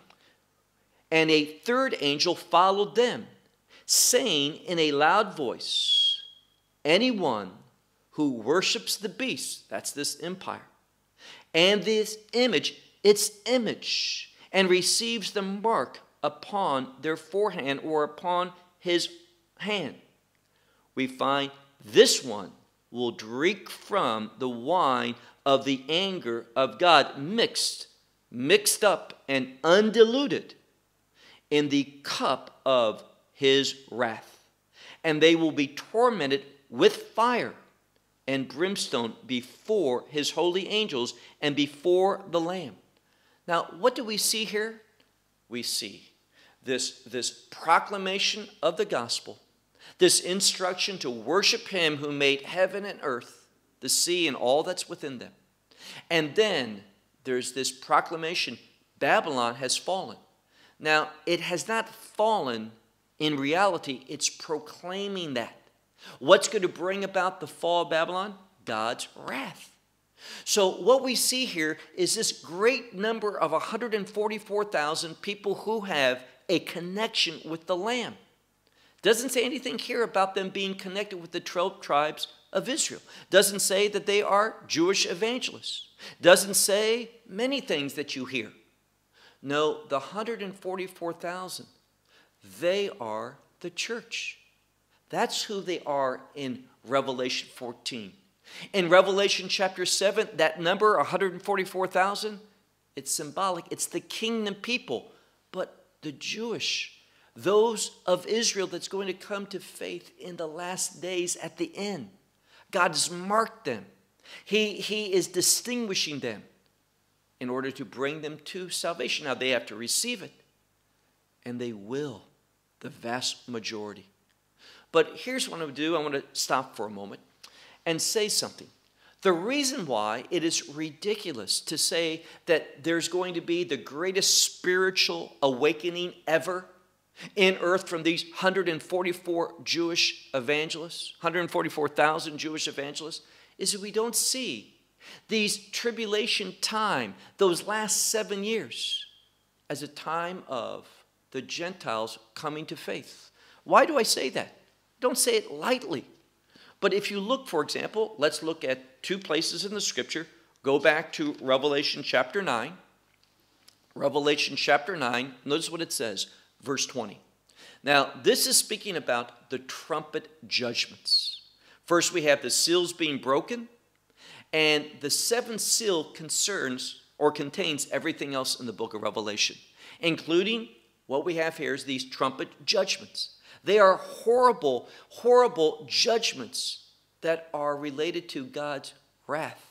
And a third angel followed them, saying in a loud voice, Anyone who worships the beast, that's this empire, and this image, its image, and receives the mark upon their forehand or upon his hand. We find this one will drink from the wine of the anger of God, mixed, mixed up, and undiluted in the cup of his wrath. And they will be tormented with fire and brimstone before his holy angels and before the Lamb. Now, what do we see here? We see this, this proclamation of the gospel, this instruction to worship him who made heaven and earth, the sea, and all that's within them. And then there's this proclamation Babylon has fallen. Now, it has not fallen in reality, it's proclaiming that. What's going to bring about the fall of Babylon? God's wrath. So, what we see here is this great number of 144,000 people who have a connection with the Lamb. Doesn't say anything here about them being connected with the 12 tribes of Israel. Doesn't say that they are Jewish evangelists. Doesn't say many things that you hear. No, the 144,000, they are the church. That's who they are in Revelation 14. In Revelation chapter 7, that number, 144,000, it's symbolic. It's the kingdom people, but the Jewish, those of Israel that's going to come to faith in the last days at the end. God has marked them. He, he is distinguishing them in order to bring them to salvation. Now they have to receive it, and they will, the vast majority. But here's what I'm going to do I want to stop for a moment and say something. The reason why it is ridiculous to say that there's going to be the greatest spiritual awakening ever in earth from these 144 Jewish evangelists, 144,000 Jewish evangelists, is that we don't see these tribulation time, those last seven years, as a time of the Gentiles coming to faith. Why do I say that? Don't say it lightly. But if you look, for example, let's look at two places in the scripture. Go back to Revelation chapter 9. Revelation chapter 9, notice what it says, verse 20. Now, this is speaking about the trumpet judgments. First, we have the seals being broken, and the seventh seal concerns or contains everything else in the book of Revelation, including what we have here is these trumpet judgments. They are horrible, horrible judgments that are related to God's wrath.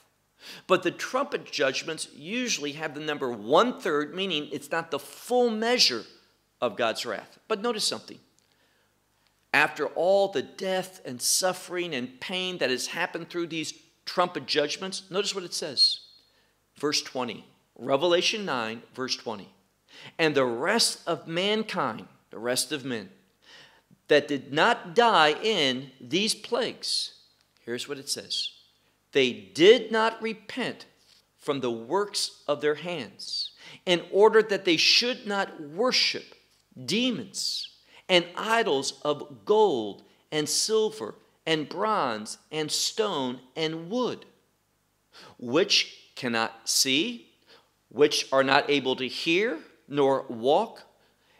But the trumpet judgments usually have the number one third, meaning it's not the full measure of God's wrath. But notice something. After all the death and suffering and pain that has happened through these trumpet judgments, notice what it says. Verse 20, Revelation 9, verse 20. And the rest of mankind, the rest of men, that did not die in these plagues, here's what it says they did not repent from the works of their hands, in order that they should not worship demons and idols of gold and silver and bronze and stone and wood, which cannot see, which are not able to hear nor walk,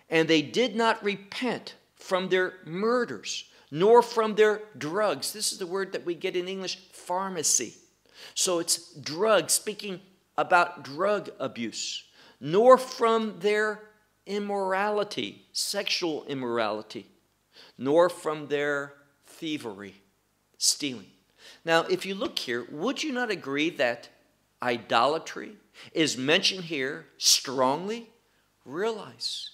and they did not repent from their murders, nor from their drugs. This is the word that we get in English, pharmacy. So it's drugs, speaking about drug abuse, nor from their immorality, sexual immorality, nor from their thievery, stealing. Now, if you look here, would you not agree that idolatry is mentioned here strongly? Realize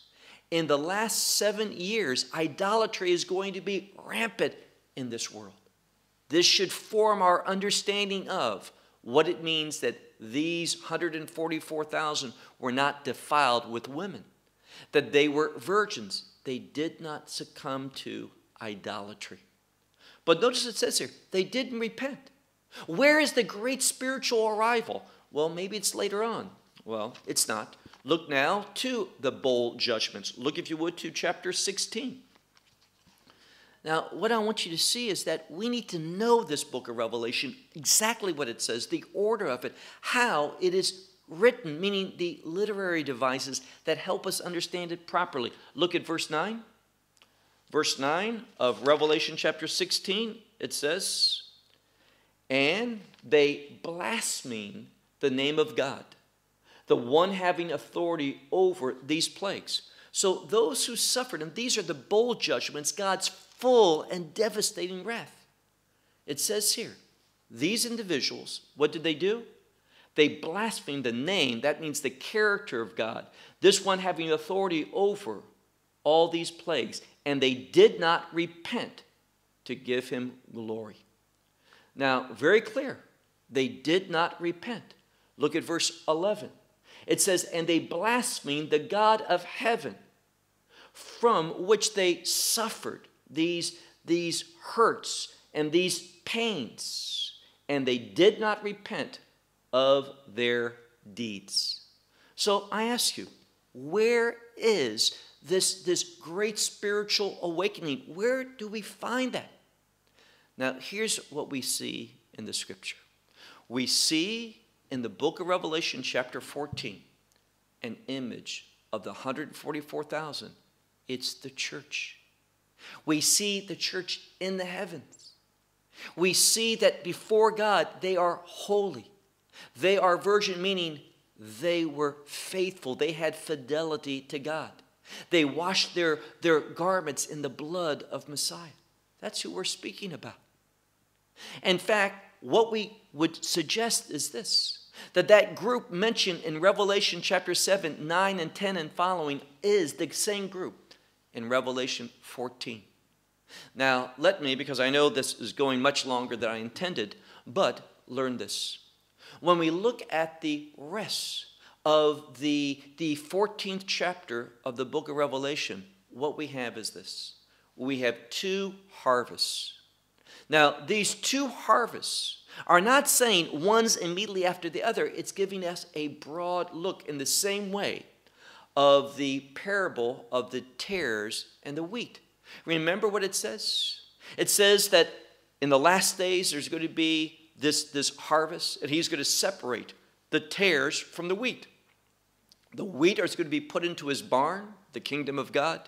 in the last seven years, idolatry is going to be rampant in this world. This should form our understanding of what it means that these 144,000 were not defiled with women, that they were virgins. They did not succumb to idolatry. But notice it says here, they didn't repent. Where is the great spiritual arrival? Well, maybe it's later on. Well, it's not. Look now to the bowl judgments. Look, if you would, to chapter 16. Now, what I want you to see is that we need to know this book of Revelation, exactly what it says, the order of it, how it is written, meaning the literary devices that help us understand it properly. Look at verse 9. Verse 9 of Revelation chapter 16, it says, And they blaspheme the name of God the one having authority over these plagues. So those who suffered, and these are the bowl judgments, God's full and devastating wrath. It says here, these individuals, what did they do? They blasphemed the name, that means the character of God, this one having authority over all these plagues, and they did not repent to give him glory. Now, very clear, they did not repent. Look at verse 11. It says, And they blasphemed the God of heaven, from which they suffered these, these hurts and these pains, and they did not repent of their deeds. So I ask you, Where is this, this great spiritual awakening? Where do we find that? Now, here's what we see in the scripture we see in the book of Revelation, chapter 14, an image of the 144,000. It's the church. We see the church in the heavens. We see that before God, they are holy. They are virgin, meaning they were faithful. They had fidelity to God. They washed their, their garments in the blood of Messiah. That's who we're speaking about. In fact, what we would suggest is this that that group mentioned in Revelation chapter 7, 9 and 10 and following is the same group in Revelation 14. Now, let me, because I know this is going much longer than I intended, but learn this. When we look at the rest of the, the 14th chapter of the book of Revelation, what we have is this we have two harvests. Now, these two harvests are not saying one's immediately after the other, it's giving us a broad look in the same way of the parable of the tares and the wheat. Remember what it says? It says that in the last days there's going to be this, this harvest, and he's going to separate the tares from the wheat. The wheat is going to be put into his barn, the kingdom of God,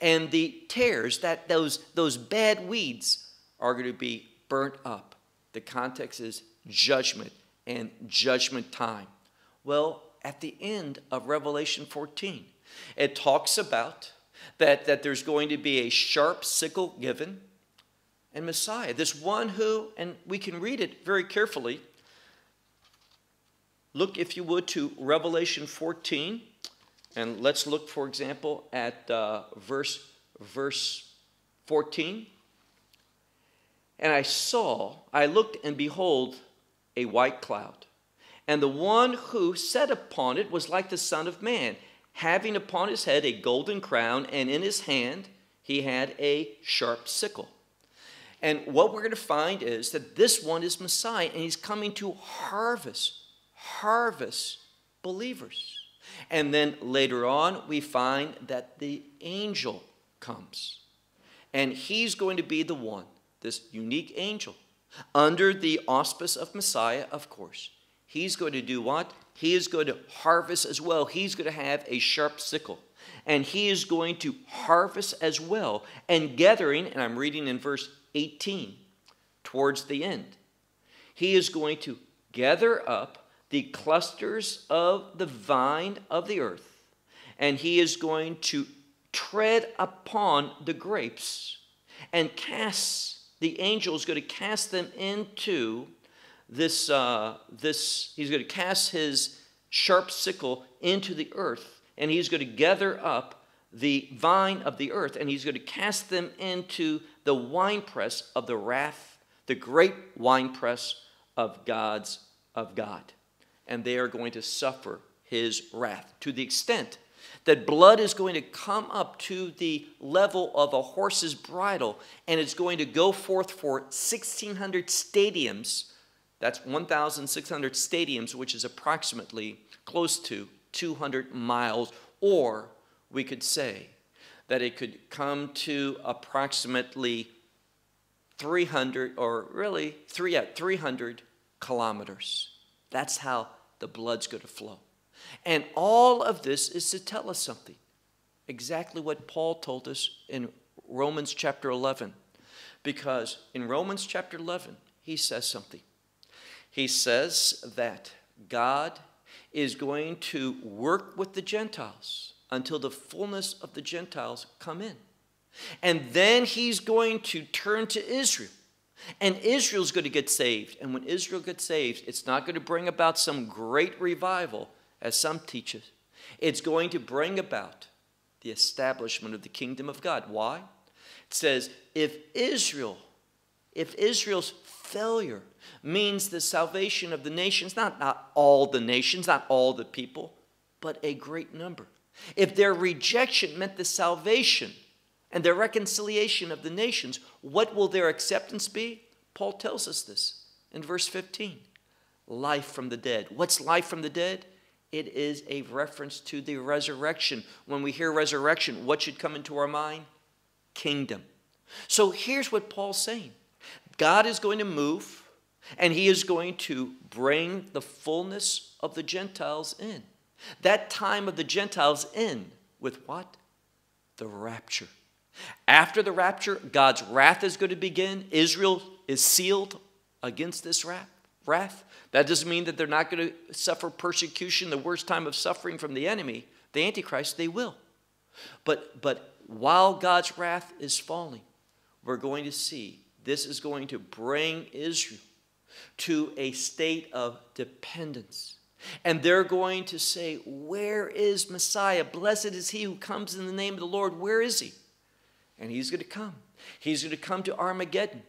and the tares, that those, those bad weeds, are going to be burnt up. The context is judgment and judgment time. Well, at the end of Revelation 14, it talks about that, that there's going to be a sharp sickle given and Messiah, this one who, and we can read it very carefully. Look, if you would, to Revelation 14, and let's look, for example, at uh, verse, verse 14. And I saw, I looked, and behold, a white cloud. And the one who sat upon it was like the Son of Man, having upon his head a golden crown, and in his hand he had a sharp sickle. And what we're going to find is that this one is Messiah, and he's coming to harvest, harvest believers. And then later on, we find that the angel comes. And he's going to be the one, this unique angel, under the auspice of Messiah, of course. He's going to do what? He is going to harvest as well. He's going to have a sharp sickle. And he is going to harvest as well. And gathering, and I'm reading in verse 18, towards the end, he is going to gather up the clusters of the vine of the earth, and he is going to tread upon the grapes and cast, the angel is going to cast them into this, uh, this, he's going to cast his sharp sickle into the earth, and he's going to gather up the vine of the earth, and he's going to cast them into the winepress of the wrath, the great winepress of God's of God. And they are going to suffer his wrath to the extent that blood is going to come up to the level of a horse's bridle and it's going to go forth for 1600 stadiums that's 1600 stadiums which is approximately close to 200 miles or we could say that it could come to approximately 300, or really three, yeah, 300 kilometers. That's how the blood's going to flow. And all of this is to tell us something. Exactly what Paul told us in Romans chapter 11. Because in Romans chapter 11, he says something. He says that God is going to work with the Gentiles until the fullness of the Gentiles come in. And then he's going to turn to Israel. And Israel's going to get saved. And when Israel gets saved, it's not going to bring about some great revival, as some teach it. It's going to bring about the establishment of the kingdom of God. Why? It says, if Israel, if Israel's failure means the salvation of the nations, not, not all the nations, not all the people, but a great number. If their rejection meant the salvation and their reconciliation of the nations, what will their acceptance be? Paul tells us this in verse 15 life from the dead. What's life from the dead? it is a reference to the resurrection. When we hear resurrection, what should come into our mind? Kingdom. So here's what Paul's saying God is going to move, and he is going to bring the fullness of the Gentiles in. That time of the Gentiles in with what? The rapture. After the rapture, God's wrath is going to begin. Israel is sealed against this wrath. That doesn't mean that they're not going to suffer persecution, the worst time of suffering from the enemy, the Antichrist, they will. But, but while God's wrath is falling, we're going to see this is going to bring Israel to a state of dependence. And they're going to say, Where is Messiah? Blessed is he who comes in the name of the Lord. Where is he? And he's going to come. He's going to come to Armageddon.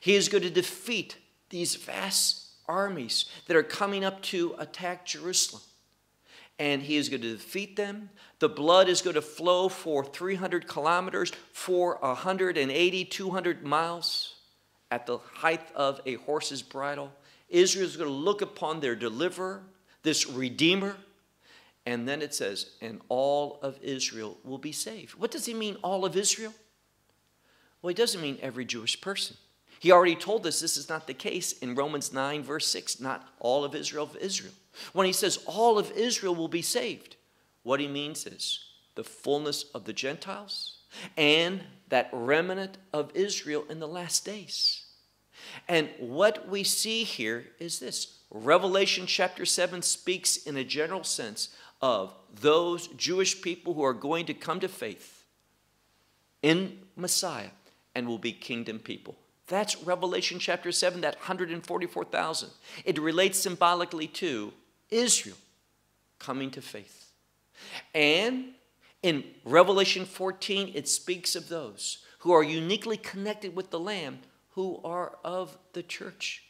He is going to defeat these vast armies that are coming up to attack Jerusalem. And he is going to defeat them. The blood is going to flow for 300 kilometers, for 180, 200 miles at the height of a horse's bridle. Israel is going to look upon their deliverer, this redeemer. And then it says, and all of Israel will be saved. What does he mean, all of Israel? Well, he doesn't mean every Jewish person. He already told us this is not the case in Romans 9, verse 6, not all of Israel of Israel. When he says all of Israel will be saved, what he means is the fullness of the Gentiles and that remnant of Israel in the last days. And what we see here is this Revelation chapter 7 speaks in a general sense of those Jewish people who are going to come to faith in Messiah and will be kingdom people. That's Revelation chapter 7, that 144,000. It relates symbolically to Israel coming to faith. And in Revelation 14, it speaks of those who are uniquely connected with the Lamb who are of the church.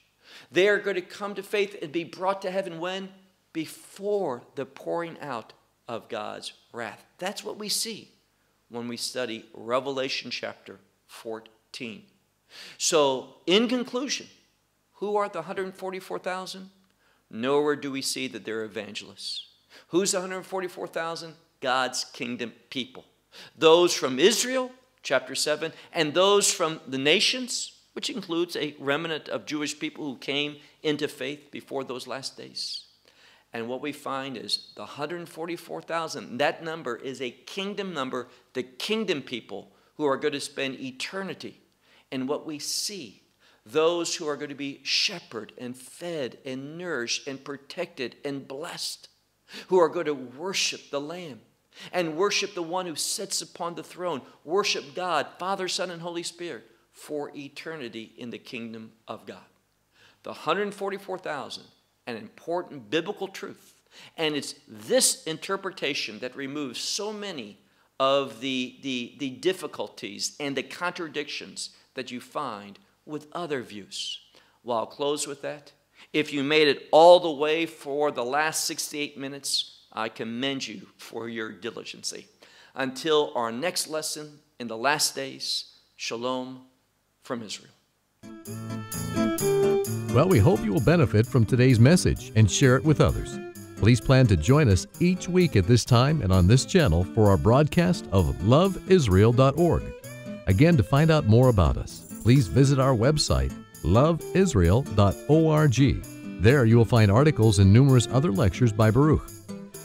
They are going to come to faith and be brought to heaven when? Before the pouring out of God's wrath. That's what we see when we study Revelation chapter 14. So, in conclusion, who are the 144,000? Nowhere do we see that they're evangelists. Who's the 144,000? God's kingdom people. Those from Israel, chapter 7, and those from the nations, which includes a remnant of Jewish people who came into faith before those last days. And what we find is the 144,000, that number is a kingdom number, the kingdom people who are going to spend eternity and what we see those who are going to be shepherded and fed and nourished and protected and blessed, who are going to worship the Lamb and worship the one who sits upon the throne, worship God, Father, Son, and Holy Spirit for eternity in the kingdom of God. The 144,000, an important biblical truth. And it's this interpretation that removes so many of the, the, the difficulties and the contradictions that you find with other views. Well, I'll close with that. If you made it all the way for the last 68 minutes, I commend you for your diligency. Until our next lesson in the last days, shalom from Israel. Well, we hope you will benefit from today's message and share it with others. Please plan to join us each week at this time and on this channel for our broadcast of loveisrael.org. Again, to find out more about us, please visit our website, loveisrael.org. There you will find articles and numerous other lectures by Baruch.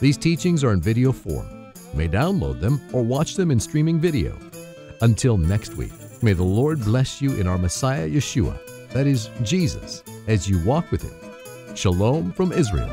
These teachings are in video form. You may download them or watch them in streaming video. Until next week, may the Lord bless you in our Messiah Yeshua, that is, Jesus, as you walk with Him. Shalom from Israel.